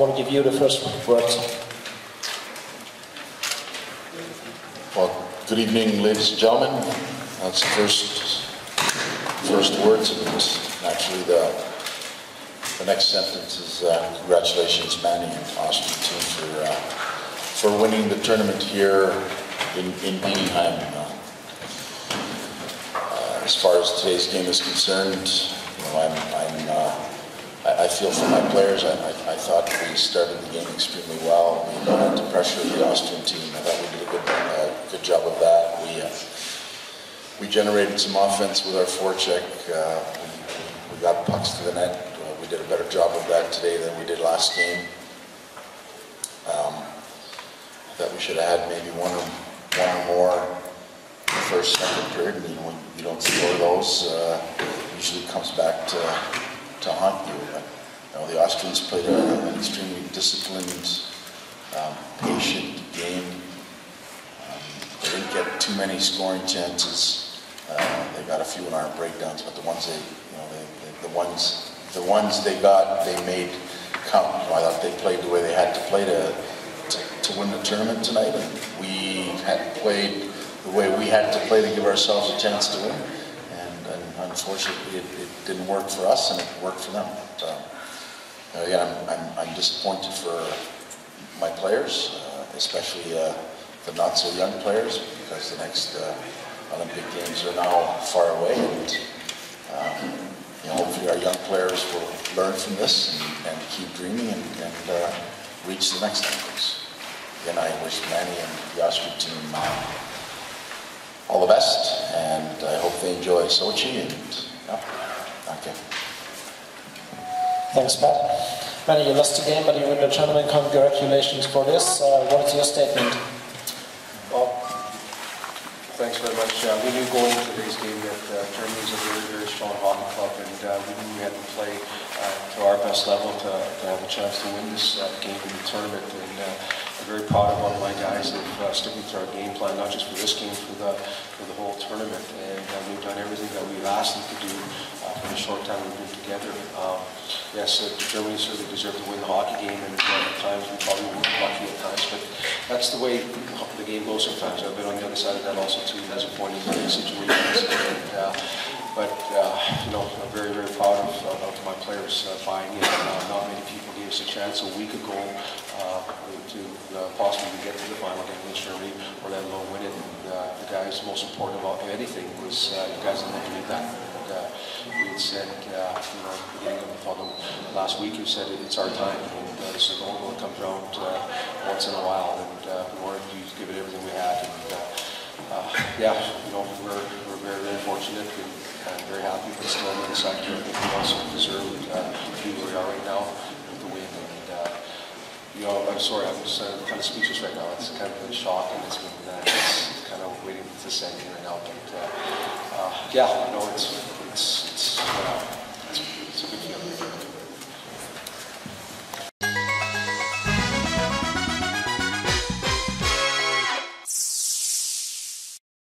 want to give you the first word. Well, good evening, ladies and gentlemen. That's the first, first words, and naturally the, the next sentence is uh, congratulations, Manny and Austrian team for, uh, for winning the tournament here in, in Bietigheim. Uh, uh, as far as today's game is concerned, you know, I'm, I'm uh, I, I feel for my players. I, I, I thought we started the game extremely well. We had to pressure the Austrian team. I thought we did a good, uh, good job of that. We, uh, we generated some offense with our forecheck. Uh, we, we got pucks to the net. Uh, we did a better job of that today than we did last game. Um, I thought we should had maybe one or, one or more first, second period. You know, you don't score those, uh, usually comes back to to haunt you. You know, the Austrians played an extremely disciplined, um, patient game. Um, they didn't get too many scoring chances. Uh, they got a few in our breakdowns, but the ones they, you know, they, they, the ones, the ones they got, they made count. You know, I thought they played the way they had to play to, to, to win the tournament tonight, and we had played the way we had to play to give ourselves a chance to win unfortunately, it, it, didn't work for us and it worked for them. But, uh, again, I'm, I'm, I'm, disappointed for my players, uh, especially uh, the not so young players, because the next uh, Olympic Games are now far away. And um, you know, hopefully, our young players will learn from this and, and keep dreaming and, and uh, reach the next Olympics. Again, I wish Manny and the Austrian team uh, all the best, and I hope they enjoy Sochi. And yeah, okay. Thanks, Pat. Manny, you lost the game, but you win the tournament. Congratulations for this. Uh, what is your statement? Well, thanks very much. Uh, we knew going into today's game that uh, Germany is a very, very strong hockey club, and uh, we knew we had to play uh, to our best level to, to, have a chance to win this uh, game in the tournament. And uh, I'm very proud of all of my guys of uh, sticking to our game plan, not just for this game, for the for the whole tournament. And uh, we've done everything that we've asked them to do uh, for the short time we've been together. Um, yes, uh, Germany certainly deserved to win the hockey game, and uh, at times we probably weren't lucky at times, but that's the way the game goes sometimes. I've been on the other side of that also too, disappointing situations. And, uh, but you know, I'm very, very proud of, of my players buying in. not many people gave us a chance a week ago to uh, possibly get to the final game against Germany, or let alone win it. And, uh, the guys most important about anything was uh, you guys didn't believe that. And, uh, we had said, uh, you know, beginning of the last week, you said it's our time. And uh, this is only one that comes around uh, once in a while, and uh, we wanted to give it everything we had. And uh, yeah, you know, we're very, very fortunate and, and very happy, in the sector. I think we also deserve uh, to be where we are right now with the win. you know, I'm sorry, I'm just uh, kind of speechless right now. It's kind of been shocking. It's been uh, it's kind of waiting to send in right now. But uh, uh, yeah, you know, it's it's, it's uh,